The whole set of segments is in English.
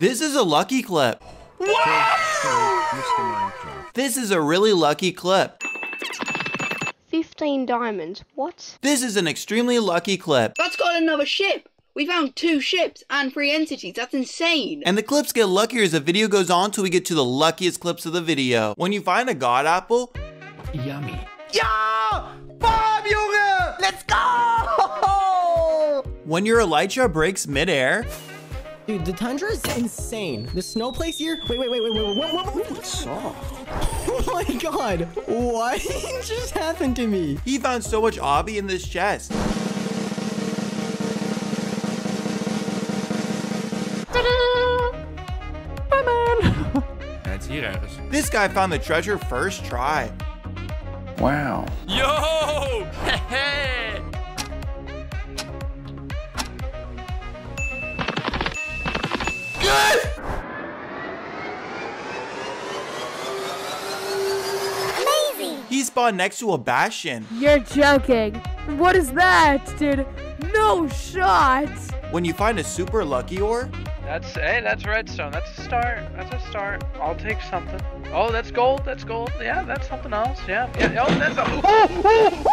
This is a lucky clip. This is a really lucky clip. 15 diamonds. What? This is an extremely lucky clip. That's got another ship. We found two ships and three end cities. That's insane. And the clips get luckier as the video goes on till we get to the luckiest clips of the video. When you find a god apple, Yummy. Ja! Bam, Junge! Let's go! when your elytra breaks midair, Dude, the tundra is insane. The snow place here. Wait, wait, wait, wait, wait, wait, wait, wait. It's soft. Oh my god. What just happened to me? he found so much obby in this chest. Ja, het is. This guy found the treasure first try. Wow. Yo! Hey! He spawned next to a bastion. You're joking. What is that, dude? No shot. When you find a super lucky ore, That's hey, that's redstone. That's a start. That's a start. I'll take something. Oh, that's gold. That's gold. Yeah, that's something else. Yeah. yeah. Oh, that's a. Oh, oh,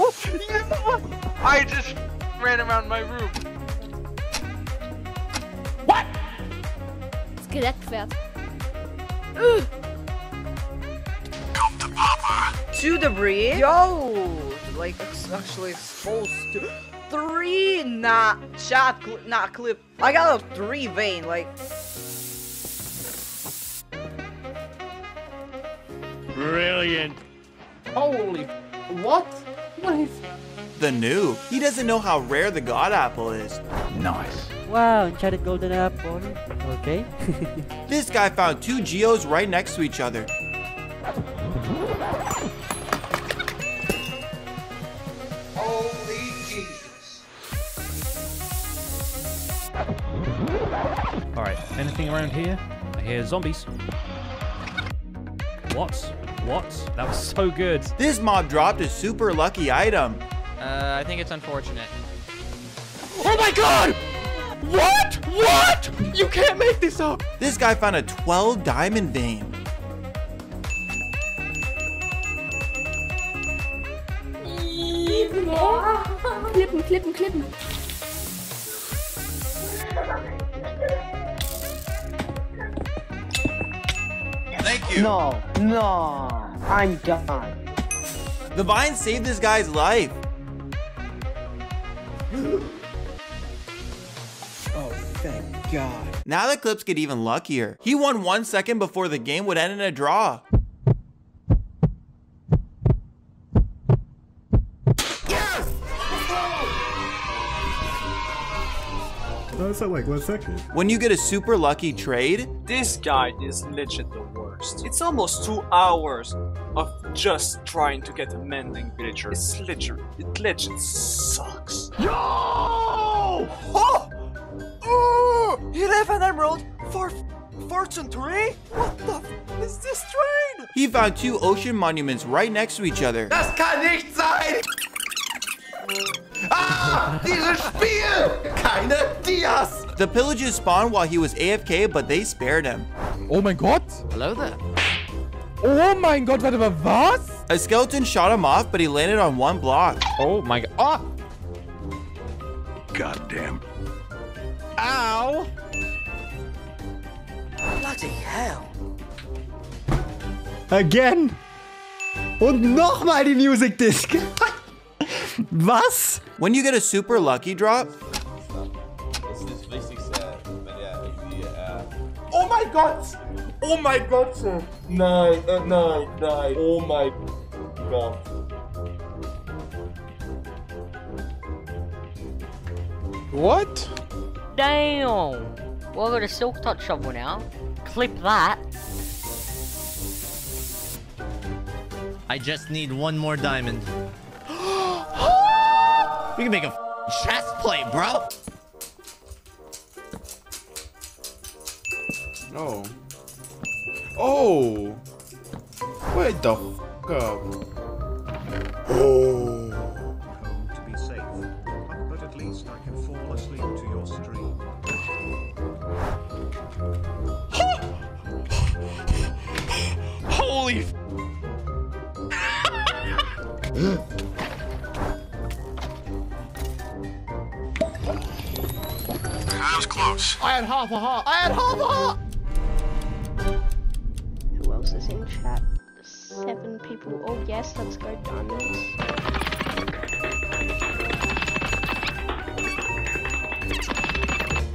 oh, yes. I just ran around my room. Skelettpferd. Two debris. Yo! Like, it's actually supposed to. Three! Nah, shot, cl not clip. I got a three vein, like. Brilliant. Holy. What? What is. the noob. He doesn't know how rare the god apple is. Nice. Wow, enchanted golden apple. Okay. This guy found two geos right next to each other. Holy Jesus. Alright, anything around here? I hear zombies. What? What? That was so good. This mob dropped a super lucky item. Uh, I think it's unfortunate. Oh my god! What? What? You can't make this up! This guy found a 12 diamond vein. Klippen, klippen, klippen. Thank you. No, no. I'm done. The vine saved this guy's life. God. Now the clips get even luckier. He won one second before the game would end in a draw. No, it's not like one second. When you get a super lucky trade, This guy is legit the worst. It's almost two hours of just trying to get a mending villager. It's legit. It legit sucks. Yo! Oh! Ooh! 11 emerald for fortune 3? What the f is this train? he found two ocean monuments right next to each other. Das kann nicht sein! Ah! Dieses Spiel! Keine Dias! The pillages spawned while he was AFK, but they spared him. Oh mein Gott. Hello there. Oh mein Gott, warte mal, was? A skeleton shot him off, but he landed on one block. Oh my god. Ah! Goddamn. Ow! Bloody hell. Again. Und nochmal die Music Disc. Was? When you get a super lucky drop, Oh my god! Oh my god, sir! Nein, äh, uh, nein, nein. Oh my god. What? Damn. Well, I got a silk touch shovel now. Clip that. I just need one more diamond. we can make a chest plate, bro. Oh. Oh. Wait the f up. Oh. Holy. that was close. I had half a heart. I had half a heart. Who else is in chat? Seven people. Oh yes, let's go diamonds.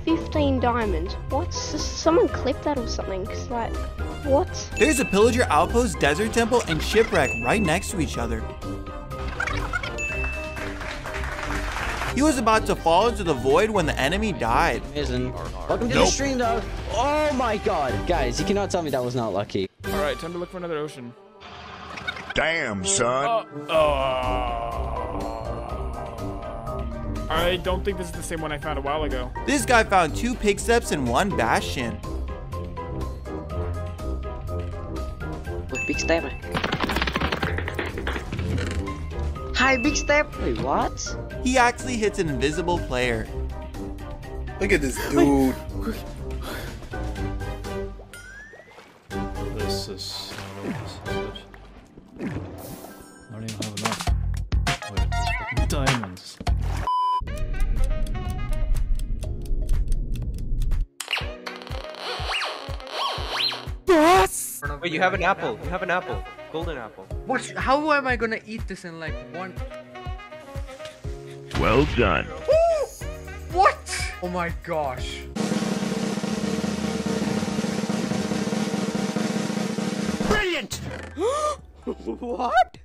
Fifteen diamonds. What's Someone clip that or something. Cause like, what's there's a pillager outpost, desert temple, and shipwreck right next to each other. He was about to fall into the void when the enemy died. Isn't. Welcome to the stream, though. Oh my god. Guys, you cannot tell me that was not lucky. Alright, time to look for another ocean. Damn, son. Oh, oh. I don't think this is the same one I found a while ago. This guy found two pig steps and one bastion. Big step. Hi, big step. Wait, what? He actually hits an invisible player. Look at this dude. Boss! Wait, you have an apple. You have an apple. Golden apple. What? How am I gonna eat this in like one? Well done. What? Oh my gosh. Brilliant! what?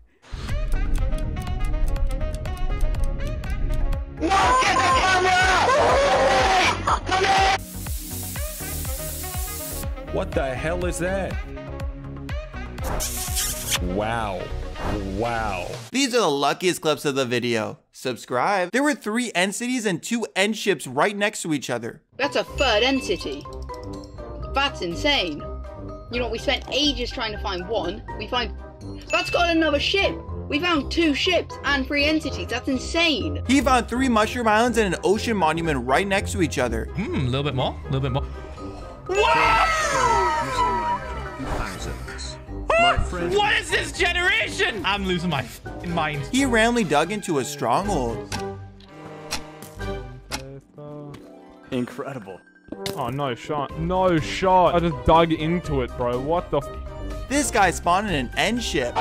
What the hell is that? Wow. Wow. These are the luckiest clips of the video. Subscribe. There were three end cities and two end ships right next to each other. That's a third end city. That's insane. You know, we spent ages trying to find one. We find. That's got another ship! We found two ships and three end cities. That's insane. He found three mushroom islands and an ocean monument right next to each other. Hmm, a little bit more, a little bit more. My friend. What is this generation? I'm losing my f***ing mind. He randomly dug into a stronghold. Incredible. Oh, no shot. No shot. I just dug into it, bro. What the f- This guy spawned in an end ship.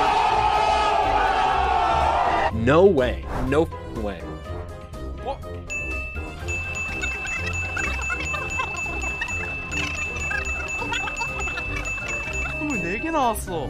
No way. No way. 나왔어.